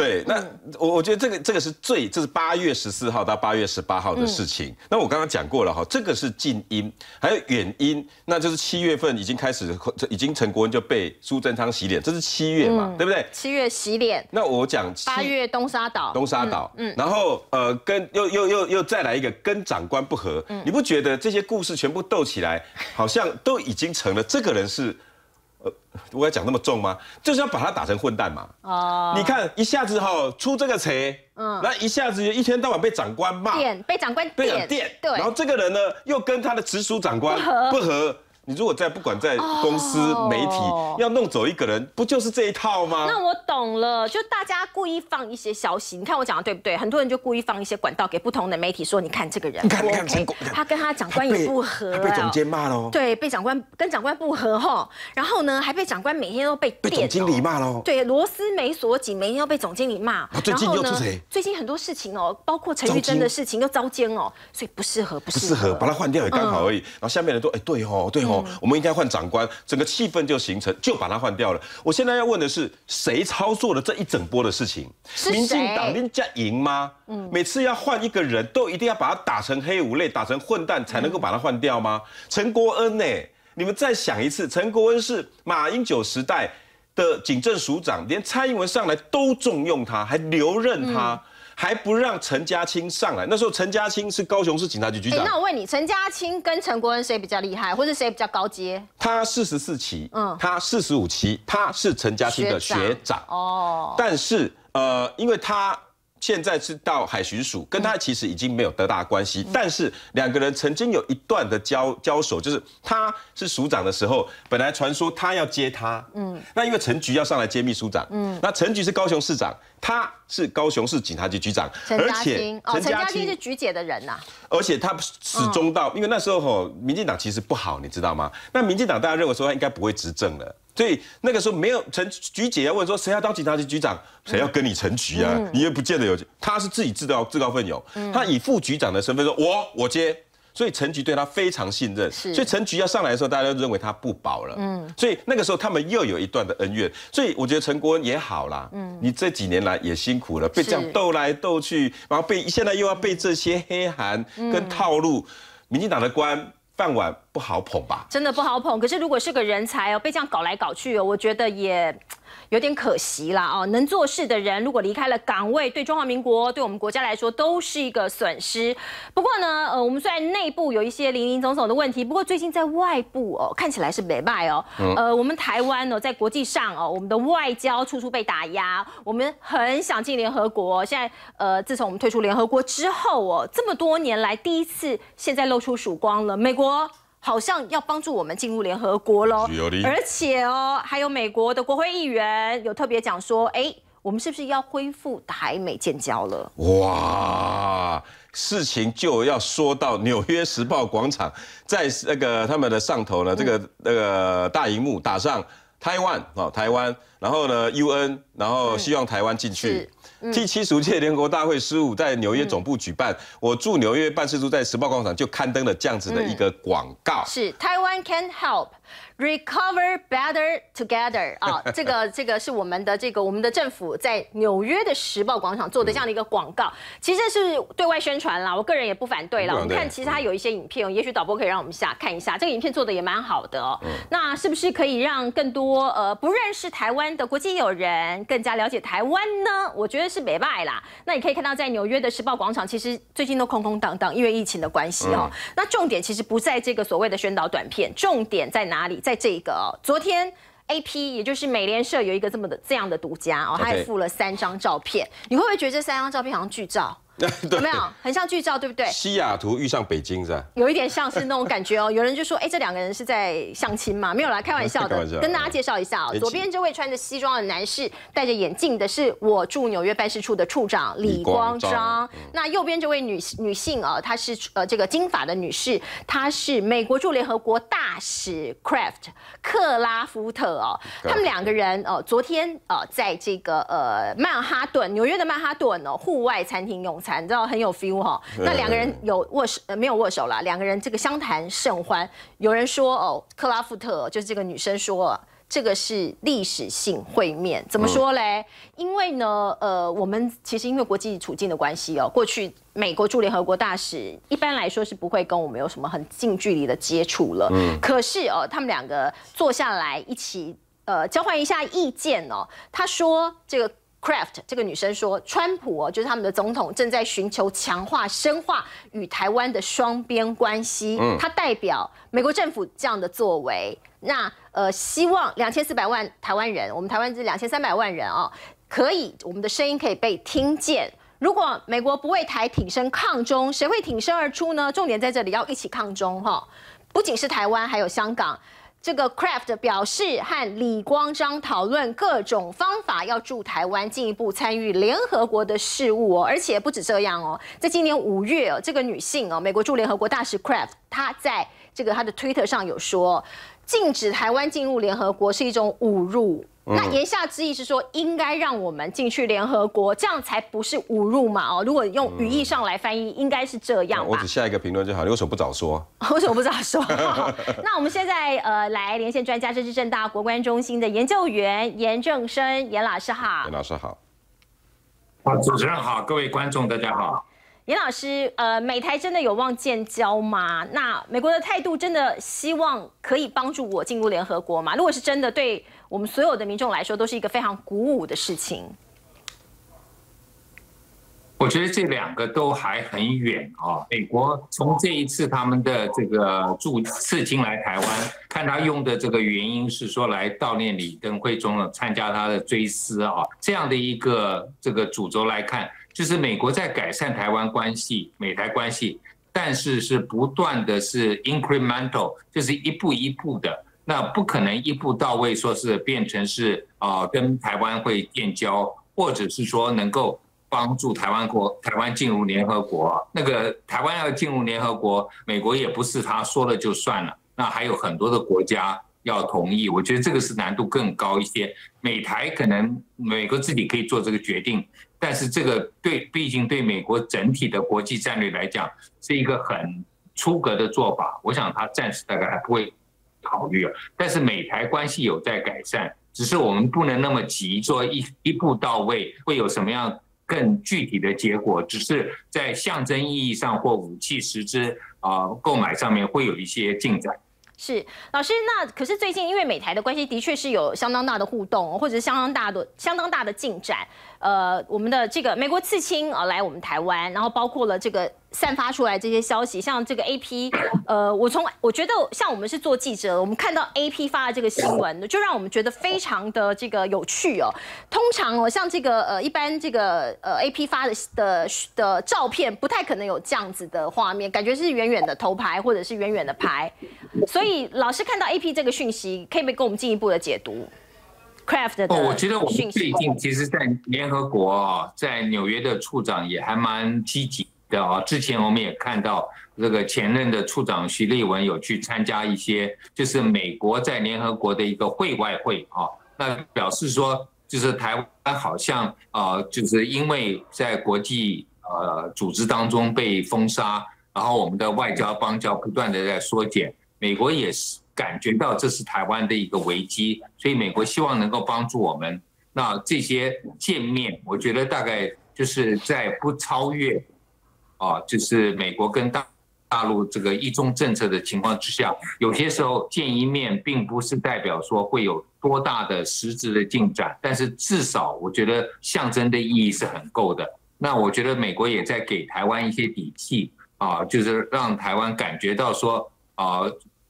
对，那我我觉得这个这个是最，这是八月十四号到八月十八号的事情。那我刚刚讲过了哈，这个是近因，还有远因，那就是七月份已经开始，已经陈国恩就被苏贞昌洗脸，这是七月嘛，对不对？七月洗脸。那我讲八月东沙岛，东沙岛，嗯，然后呃，跟又又又又再来一个跟长官不和，你不觉得这些故事全部斗起来，好像都已经成了这个人是？呃，我要讲那么重吗？就是要把他打成混蛋嘛。哦，你看一下子哈出这个词，嗯，那一下子一天到晚被长官骂，被长官点，电，对，然后这个人呢又跟他的直属长官不合。你如果在不管在公司媒体要弄走一个人，不就是这一套吗？那我懂了，就大家故意放一些消息，你看我讲的对不对？很多人就故意放一些管道给不同的媒体说，你看这个人，你看你看他跟他长官也不合，被总监骂喽。对，被长官跟长官不合哈，然后呢还被长官每天都被被总经理骂喽。对，螺丝没锁紧，每天要被总经理骂。最近又是谁？最近很多事情哦，包括陈玉珍的事情又遭奸哦，所以不适合，不适合，把他换掉也刚好而已。然后下面人都，哎，对哦，对哦，我们应该换长。官，整个气氛就形成，就把他换掉了。我现在要问的是，谁操作了这一整波的事情？民进党人家赢吗？嗯，每次要换一个人都一定要把他打成黑五类，打成混蛋才能够把他换掉吗？陈国恩呢？你们再想一次，陈国恩是马英九时代的警政署长，连蔡英文上来都重用他，还留任他。还不让陈家清上来，那时候陈家清是高雄市警察局局长。那我问你，陈家清跟陈国恩谁比较厉害，或者谁比较高阶？他四十四期，嗯，他四十五期，他是陈家清的学长。哦，但是呃，因为他。现在是到海巡署，跟他其实已经没有多大关系，但是两个人曾经有一段的交交手，就是他是署长的时候，本来传说他要接他，嗯，那因为陈局要上来接秘书长，嗯，那陈局是高雄市长，他是高雄市警察局局长，陈家清，陈家清是局姐的人呐，而且他始终到，因为那时候吼，民进党其实不好，你知道吗？那民进党大家认为说他应该不会执政了。所以那个时候没有陈局姐要问说谁要当警察局局长，谁要跟你陈局啊？你也不见得有，他是自己自告自告奋勇，他以副局长的身份说，我我接，所以陈局对他非常信任，所以陈局要上来的时候，大家都认为他不保了，嗯，所以那个时候他们又有一段的恩怨，所以我觉得陈国恩也好啦，嗯，你这几年来也辛苦了，被这样斗来斗去，然后被现在又要被这些黑函跟套路，民进党的官。饭碗不好捧吧？真的不好捧。可是如果是个人才哦，被这样搞来搞去哦，我觉得也有点可惜啦哦。能做事的人如果离开了岗位，对中华民国、对我们国家来说都是一个损失。不过呢，呃，我们虽然内部有一些零零总总的问题，不过最近在外部哦，看起来是美败哦。呃，我们台湾哦，在国际上哦，我们的外交处处被打压，我们很想进联合国。现在呃，自从我们退出联合国之后哦，这么多年来第一次现在露出曙光了，美国。好像要帮助我们进入联合国喽，而且哦，还有美国的国会议员有特别讲说，哎，我们是不是要恢复台美建交了？哇，事情就要说到纽约时报广场，在那个他们的上头呢，这个那个大荧幕打上台湾哦，台湾，然后呢，UN，然后希望台湾进去。第七十五届联合国大会十五在纽约总部举办，我驻纽约办事处在时报广场就刊登了这样子的一个广告，是台湾 can help。Recover better together 啊，这个这个是我们的这个我们的政府在纽约的时报广场做的这样的一个广告，其实是对外宣传啦。我个人也不反对啦。我们看，其实它有一些影片，也许导播可以让我们下看一下。这个影片做的也蛮好的哦。那是不是可以让更多呃不认识台湾的国际友人更加了解台湾呢？我觉得是没败啦。那你可以看到，在纽约的时报广场，其实最近都空空荡荡，因为疫情的关系哦。那重点其实不在这个所谓的宣导短片，重点在哪里？在在这个昨天，A P 也就是美联社有一个这么的这样的独家哦，他还附了三张照片，你会不会觉得这三张照片好像剧照？有没有很像剧照，对不对？西雅图遇上北京是吧？有一点像是那种感觉哦。有人就说，哎，这两个人是在相亲嘛？没有啦，开玩笑的。跟大家介绍一下哦，左边这位穿着西装的男士，戴着眼镜的是我驻纽约办事处的处长李光章。那右边这位女女性啊，她是呃这个金发的女士，她是美国驻联合国大使 Craft 克拉夫特哦。他们两个人哦，昨天呃在这个呃曼哈顿纽约的曼哈顿哦户外餐厅用餐。你知道很有 feel 哈，那两个人有握手呃没有握手啦，两个人这个相谈甚欢。有人说哦，克拉夫特就是这个女生说，这个是历史性会面，怎么说嘞？因为呢，呃，我们其实因为国际处境的关系哦，过去美国驻联合国大使一般来说是不会跟我们有什么很近距离的接触了。嗯。可是哦，他们两个坐下来一起呃交换一下意见哦。他说这个 Craft 这个女生说，川普哦就是他们的总统正在寻求强化深化与台湾的双边关系。嗯。他代表美国政府这样的作为。那呃，希望两千四百万台湾人，我们台湾是两千三百万人哦，可以我们的声音可以被听见。如果美国不为台挺身抗中，谁会挺身而出呢？重点在这里，要一起抗中哈！不仅是台湾，还有香港。这个 Craft 表示和李光章讨论各种方法，要助台湾进一步参与联合国的事务哦。而且不止这样哦，在今年五月哦，这个女性哦，美国驻联合国大使 Craft，她在这个她的 Twitter 上有说。禁止台湾进入联合国是一种侮辱。那言下之意是说，应该让我们进去联合国，这样才不是侮辱嘛？哦，如果用语义上来翻译，应该是这样。我只下一个评论就好，你为什么不早说？为什么不早说？那我们现在呃来连线专家，这是正大国关中心的研究员严正生严老师好。严老师好。啊，主持人好，各位观众大家好。严老师，呃，美台真的有望建交吗？那美国的态度真的希望可以帮助我进入联合国吗？如果是真的，对我们所有的民众来说，都是一个非常鼓舞的事情。我觉得这两个都还很远啊。美国从这一次他们的这个驻刺青来台湾，看他用的这个原因是说来悼念李登辉总统，参加他的追思啊，这样的一个这个主轴来看。就是美国在改善台湾关系、美台关系，但是是不断的是 incremental，就是一步一步的，那不可能一步到位，说是变成是啊跟台湾会建交，或者是说能够帮助台湾国台湾进入联合国。那个台湾要进入联合国，美国也不是他说了就算了，那还有很多的国家要同意，我觉得这个是难度更高一些。美台可能美国自己可以做这个决定。但是这个对，毕竟对美国整体的国际战略来讲，是一个很出格的做法。我想他暂时大概还不会考虑啊。但是美台关系有在改善，只是我们不能那么急做一一步到位，会有什么样更具体的结果？只是在象征意义上或武器实质啊购买上面会有一些进展。是老师，那可是最近因为美台的关系的确是有相当大的互动，或者相当大的、相当大的进展。呃，我们的这个美国刺青啊来我们台湾，然后包括了这个。散发出来这些消息，像这个 A P，呃，我从我觉得像我们是做记者，我们看到 A P 发的这个新闻，就让我们觉得非常的这个有趣哦。通常哦，像这个呃，一般这个呃 A P 发的的的照片，不太可能有这样子的画面，感觉是远远的头牌或者是远远的牌。所以老师看到 A P 这个讯息，可以不可以跟我们进一步的解读？Craft 的哦，我觉得我们最近其实，在联合国啊，在纽约的处长也还蛮积极。的啊，之前我们也看到这个前任的处长徐立文有去参加一些，就是美国在联合国的一个会外会啊，那表示说，就是台湾好像啊，就是因为在国际呃组织当中被封杀，然后我们的外交邦交不断的在缩减，美国也是感觉到这是台湾的一个危机，所以美国希望能够帮助我们。那这些见面，我觉得大概就是在不超越。啊，就是美国跟大大陆这个一中政策的情况之下，有些时候见一面，并不是代表说会有多大的实质的进展，但是至少我觉得象征的意义是很够的。那我觉得美国也在给台湾一些底气啊，就是让台湾感觉到说啊，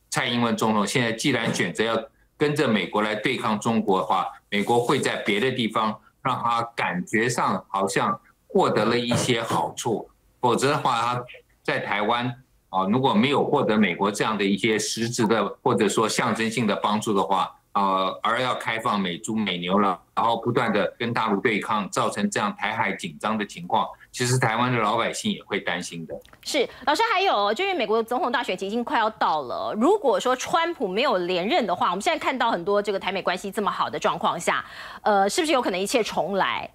蔡英文总统现在既然选择要跟着美国来对抗中国的话，美国会在别的地方让他感觉上好像获得了一些好处。否则的话，他在台湾啊，如果没有获得美国这样的一些实质的或者说象征性的帮助的话，呃，而要开放美猪美牛了，然后不断的跟大陆对抗，造成这样台海紧张的情况，其实台湾的老百姓也会担心的。是老师，还有就是美国总统大选已经快要到了，如果说川普没有连任的话，我们现在看到很多这个台美关系这么好的状况下，呃，是不是有可能一切重来？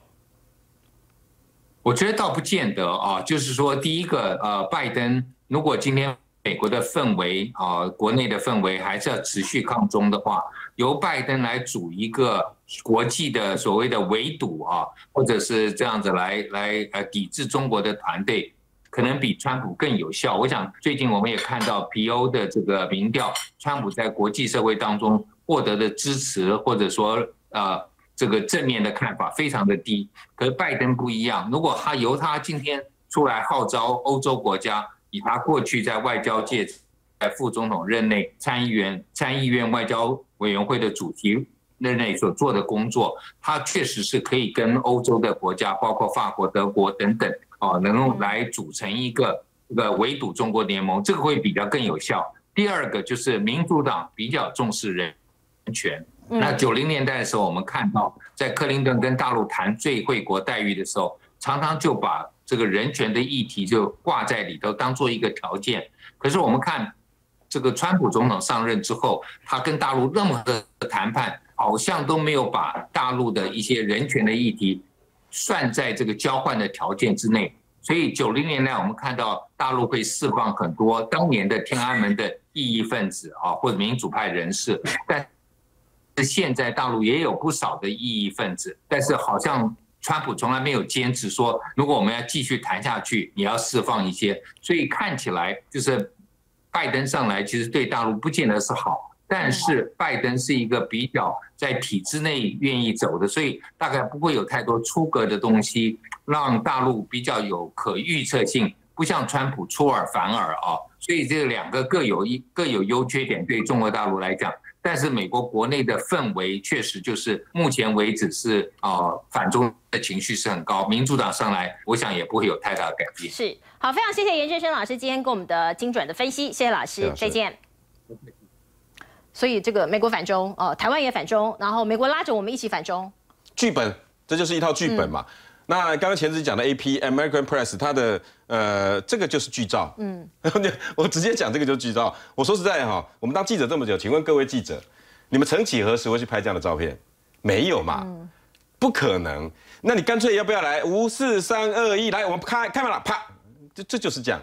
我觉得倒不见得啊，就是说，第一个，呃，拜登如果今天美国的氛围啊，国内的氛围还是要持续抗中的话，由拜登来组一个国际的所谓的围堵啊，或者是这样子来来呃抵制中国的团队，可能比川普更有效。我想最近我们也看到皮欧的这个民调，川普在国际社会当中获得的支持，或者说呃这个正面的看法非常的低。可是拜登不一样，如果他由他今天出来号召欧洲国家。以他过去在外交界，在副总统任内、参议员、参议院外交委员会的主席任内所做的工作，他确实是可以跟欧洲的国家，包括法国、德国等等，哦，能够来组成一个这个围堵中国联盟，这个会比较更有效。第二个就是民主党比较重视人权。那九零年代的时候，我们看到在克林顿跟大陆谈最惠国待遇的时候，常常就把。这个人权的议题就挂在里头，当做一个条件。可是我们看，这个川普总统上任之后，他跟大陆任何的谈判，好像都没有把大陆的一些人权的议题算在这个交换的条件之内。所以九零年代我们看到大陆会释放很多当年的天安门的异议分子啊，或者民主派人士，但现在大陆也有不少的异议分子，但是好像。川普从来没有坚持说，如果我们要继续谈下去，你要释放一些。所以看起来就是拜登上来，其实对大陆不见得是好。但是拜登是一个比较在体制内愿意走的，所以大概不会有太多出格的东西，让大陆比较有可预测性，不像川普出尔反尔啊。所以这两个各有一各有优缺点，对中国大陆来讲。但是美国国内的氛围确实就是目前为止是啊反中的情绪是很高，民主党上来，我想也不会有太大的改变。是好，非常谢谢严振生老师今天给我们的精准的分析，谢谢老师，再见。所以这个美国反中，哦，台湾也反中，然后美国拉着我们一起反中，剧本，这就是一套剧本嘛。那刚刚前子讲的 AP American Press，它的呃这个就是剧照，嗯，我直接讲这个就是剧照。我说实在哈，我们当记者这么久，请问各位记者，你们曾几何时会去拍这样的照片？没有嘛，不可能。那你干脆要不要来五四三二一，来我们开开门了，啪，这这就是这样，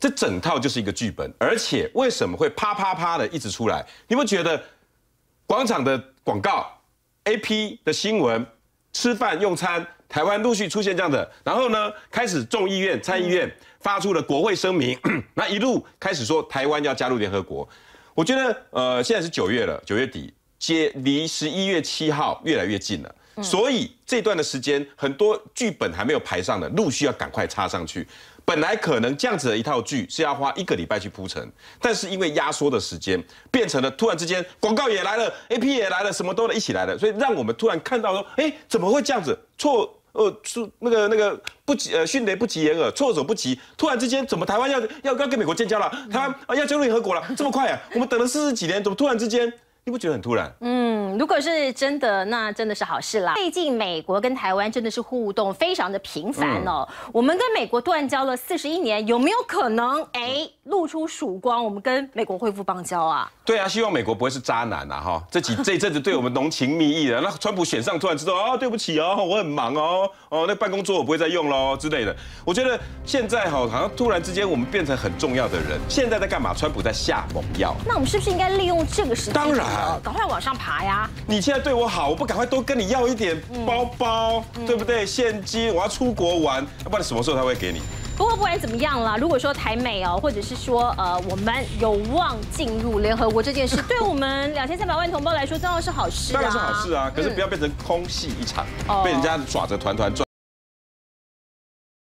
这整套就是一个剧本。而且为什么会啪啪啪的一直出来？你们觉得广场的广告、AP 的新闻、吃饭用餐？台湾陆续出现这样的，然后呢，开始众议院、参议院发出了国会声明，那一路开始说台湾要加入联合国。我觉得，呃，现在是九月了，九月底接离十一月七号越来越近了，所以这段的时间很多剧本还没有排上的，陆续要赶快插上去。本来可能这样子的一套剧是要花一个礼拜去铺陈，但是因为压缩的时间，变成了突然之间广告也来了，A P 也来了，什么都一起来了，所以让我们突然看到说，哎，怎么会这样子？错，哦，出那个那个不及，呃，迅雷不及掩耳，措手不及。突然之间，怎么台湾要要要跟美国建交了？台湾啊要加入联合国了？这么快啊？我们等了四十几年，怎么突然之间？你不觉得很突然？嗯，如果是真的，那真的是好事啦。最近美国跟台湾真的是互动非常的频繁哦。我们跟美国断交了四十一年，有没有可能哎露出曙光？我们跟美国恢复邦交啊？对啊，希望美国不会是渣男呐哈。这几这一阵子对我们浓情蜜意的，那川普选上突然知道啊，对不起哦，我很忙哦，哦那办公桌我不会再用喽之类的。我觉得现在哈好像突然之间我们变成很重要的人。现在在干嘛？川普在下猛药。那我们是不是应该利用这个时间？当然。赶快往上爬呀！你现在对我好，我不赶快多跟你要一点包包，对不对？现金，我要出国玩，要不然什么时候他会给你？不过不管怎么样啦，如果说台美哦，或者是说呃，我们有望进入联合国这件事，对我们两千三百万同胞来说，当然是好事，当然是好事啊。可是不要变成空戏一场，被人家耍着团团转。